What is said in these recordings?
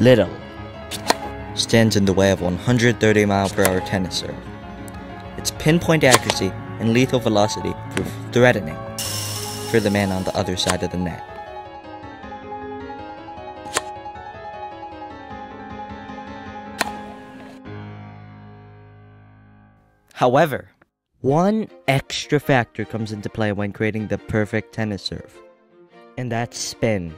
little stands in the way of 130 mile per hour tennis serve. Its pinpoint accuracy and lethal velocity prove threatening for the man on the other side of the net. However, one extra factor comes into play when creating the perfect tennis serve, and that's spin.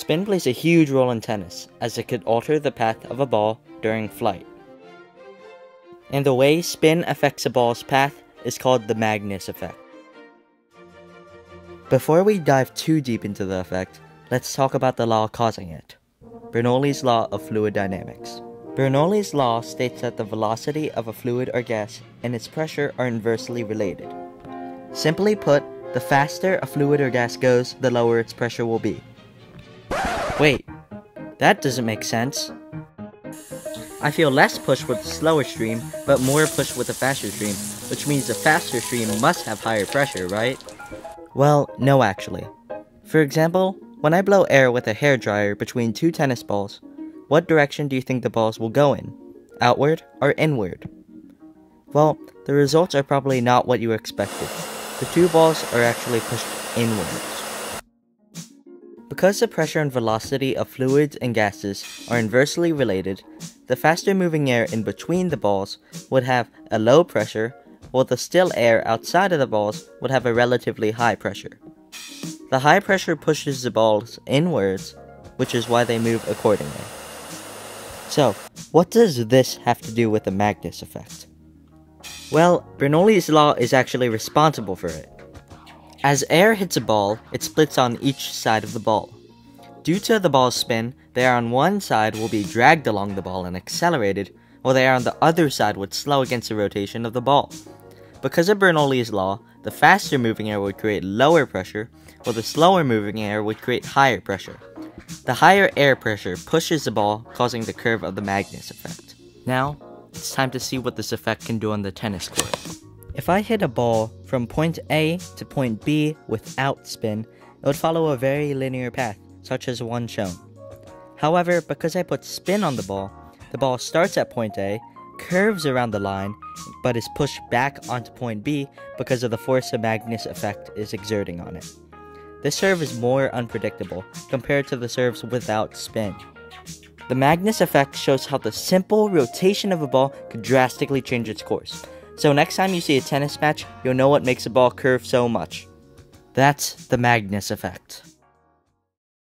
Spin plays a huge role in tennis, as it could alter the path of a ball during flight. And the way spin affects a ball's path is called the Magnus effect. Before we dive too deep into the effect, let's talk about the law causing it Bernoulli's law of fluid dynamics. Bernoulli's law states that the velocity of a fluid or gas and its pressure are inversely related. Simply put, the faster a fluid or gas goes, the lower its pressure will be. Wait, that doesn't make sense. I feel less push with the slower stream, but more push with the faster stream, which means the faster stream must have higher pressure, right? Well, no actually. For example, when I blow air with a hair dryer between two tennis balls, what direction do you think the balls will go in? Outward or inward? Well, the results are probably not what you expected. The two balls are actually pushed inwards. Because the pressure and velocity of fluids and gases are inversely related, the faster moving air in between the balls would have a low pressure, while the still air outside of the balls would have a relatively high pressure. The high pressure pushes the balls inwards, which is why they move accordingly. So, what does this have to do with the Magnus effect? Well, Bernoulli's law is actually responsible for it. As air hits a ball, it splits on each side of the ball. Due to the ball's spin, the air on one side will be dragged along the ball and accelerated, while the air on the other side would slow against the rotation of the ball. Because of Bernoulli's law, the faster moving air would create lower pressure, while the slower moving air would create higher pressure. The higher air pressure pushes the ball, causing the curve of the Magnus effect. Now, it's time to see what this effect can do on the tennis court. If I hit a ball from point A to point B without spin, it would follow a very linear path, such as one shown. However, because I put spin on the ball, the ball starts at point A, curves around the line, but is pushed back onto point B because of the force the Magnus effect is exerting on it. This serve is more unpredictable compared to the serves without spin. The Magnus effect shows how the simple rotation of a ball could drastically change its course. So next time you see a tennis match, you'll know what makes a ball curve so much. That's the Magnus effect.